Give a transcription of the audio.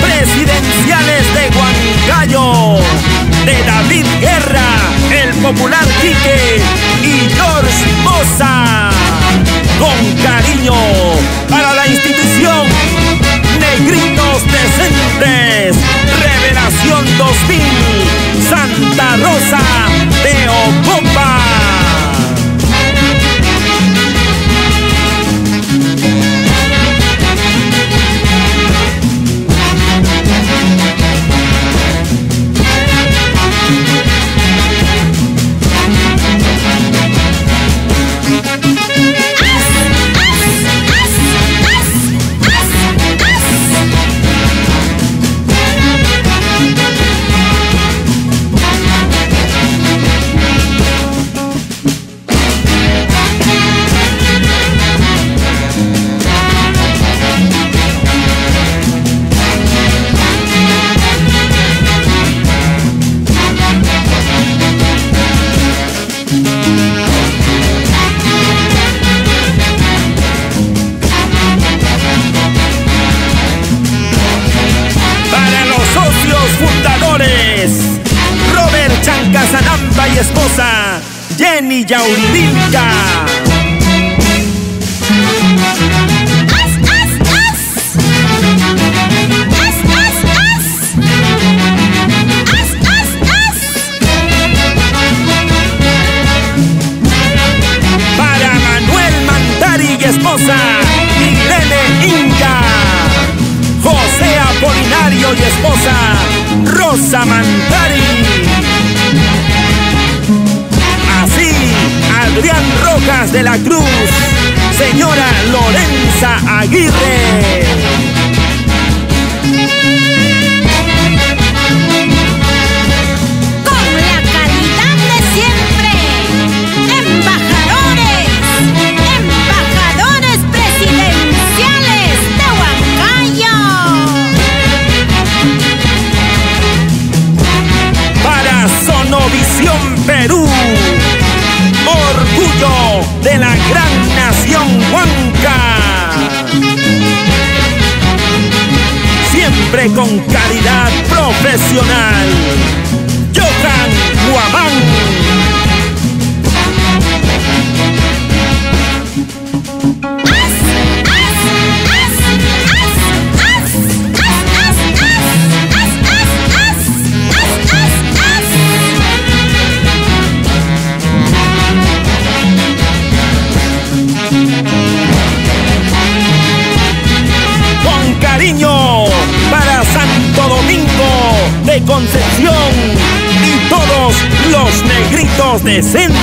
presidenciales de Huancayo, de David Guerra, el popular Quique y George Mosa. Con cariño para la institución Y esposa, Jenny Yaurilinka. Para Manuel Mantari y esposa, Irene Inga. José Apolinario y esposa, Rosa Mantari. De la Cruz, señora Lorenza Aguirre. Con la calidad de siempre. Embajadores, embajadores presidenciales de Huancayo. Para Sonovisión Perú, Con calidad profesional. Johan Guamán. Concepción y todos los negritos decentes.